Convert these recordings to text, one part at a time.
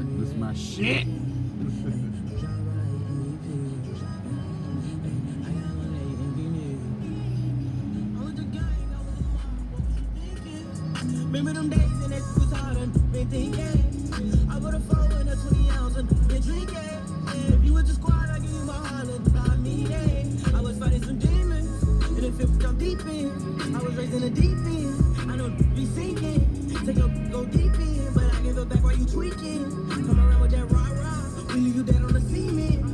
back. This is my shit. Remember them days and that was hard and been thinking. I would have fallen a 20 ounce and been drinking. If you was the squad, I give you my heart and. I was fighting some demons and it felt deep in. I was in deep. I know you tweaking. Come around with that rah rah. We leave you dead on the cement.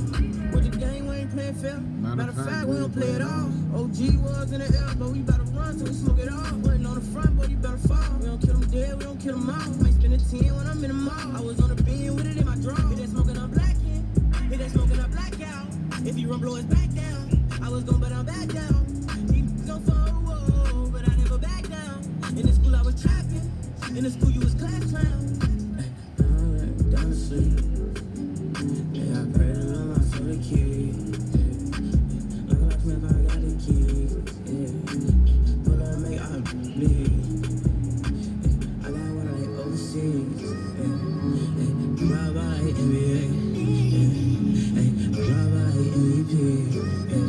With the game, we ain't playing fair. Matter of fact, we don't play it all. OG was in the air, but we better run till we smoke it all. Putting on the front, but you better fall. We don't kill them dead, we don't kill them all. Might spend a 10 when I'm in the mall. I was on the beam with it in my draw. Hit that smoking, I'm blacking. Hit that smoking, I'm blackout. If you run, blow his back down. I was gone, but I'm back down. He go forward, but I never back down. In the school, I was trapping. In the school, you Rabbi, Rabbi, Rabbi,